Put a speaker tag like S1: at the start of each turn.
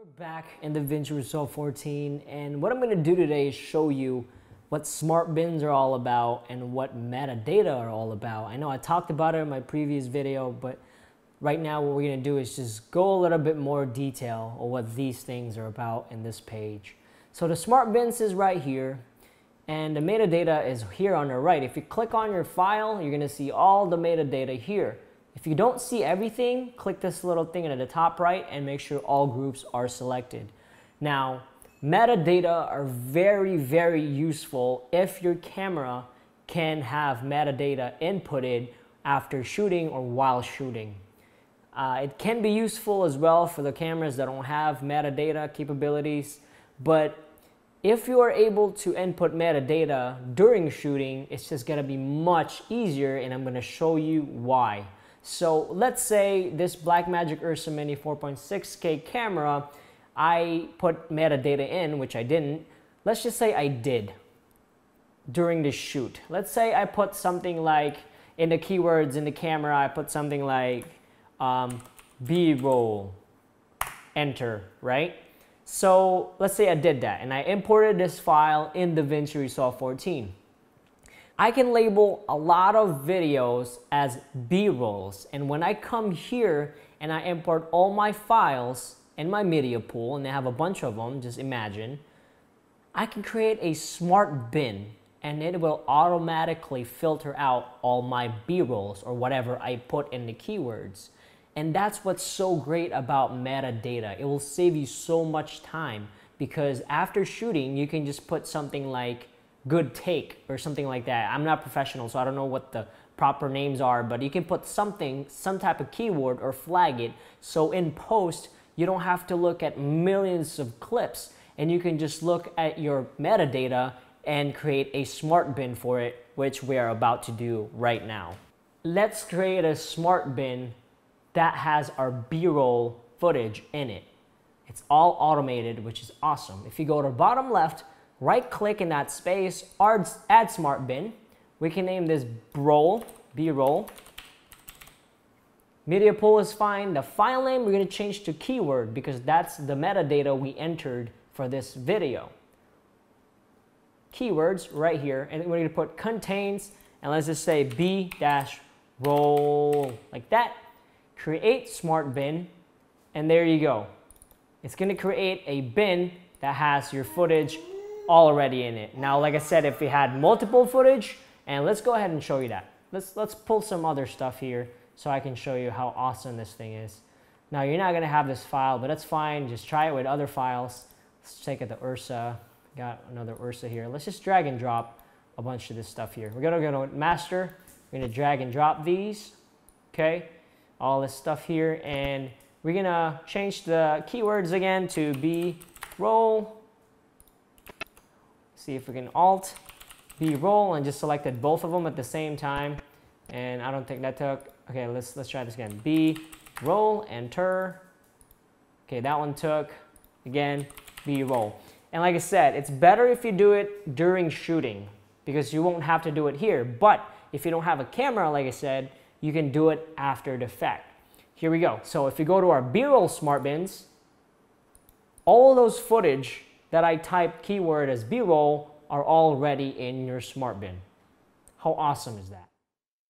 S1: We're back in the DaVinci Resolve 14 and what I'm going to do today is show you what smart bins are all about and what metadata are all about. I know I talked about it in my previous video but right now what we're going to do is just go a little bit more detail on what these things are about in this page. So the smart bins is right here and the metadata is here on the right. If you click on your file you're going to see all the metadata here. If you don't see everything, click this little thing at the top right and make sure all groups are selected. Now, metadata are very, very useful if your camera can have metadata inputted after shooting or while shooting. Uh, it can be useful as well for the cameras that don't have metadata capabilities, but if you are able to input metadata during shooting, it's just gonna be much easier and I'm gonna show you why. So let's say this Blackmagic Ursa Mini 4.6K camera, I put metadata in, which I didn't. Let's just say I did during the shoot. Let's say I put something like, in the keywords in the camera, I put something like um, B-roll, enter, right? So let's say I did that and I imported this file in DaVinci Resolve 14. I can label a lot of videos as B-rolls. And when I come here and I import all my files in my media pool, and they have a bunch of them, just imagine, I can create a smart bin and it will automatically filter out all my B-rolls or whatever I put in the keywords. And that's what's so great about metadata. It will save you so much time because after shooting, you can just put something like good take or something like that. I'm not professional, so I don't know what the proper names are, but you can put something, some type of keyword or flag it. So in post, you don't have to look at millions of clips and you can just look at your metadata and create a smart bin for it, which we are about to do right now. Let's create a smart bin that has our B-roll footage in it. It's all automated, which is awesome. If you go to bottom left, right click in that space, add smart bin. We can name this roll, B-roll. Media pool is fine. The file name we're gonna change to keyword because that's the metadata we entered for this video. Keywords right here, and we're gonna put contains, and let's just say B-roll, like that. Create smart bin, and there you go. It's gonna create a bin that has your footage already in it. Now, like I said, if we had multiple footage, and let's go ahead and show you that. Let's, let's pull some other stuff here so I can show you how awesome this thing is. Now, you're not gonna have this file, but that's fine. Just try it with other files. Let's take it to Ursa. Got another Ursa here. Let's just drag and drop a bunch of this stuff here. We're gonna go to master. We're gonna drag and drop these, okay? All this stuff here, and we're gonna change the keywords again to B roll see if we can Alt B roll and just selected both of them at the same time. And I don't think that took, okay, let's, let's try this again. B roll, enter. Okay, that one took, again, B roll. And like I said, it's better if you do it during shooting because you won't have to do it here. But if you don't have a camera, like I said, you can do it after the fact. Here we go. So if you go to our B-roll smart bins, all those footage that I type keyword as B-roll are already in your smart bin. How awesome is that?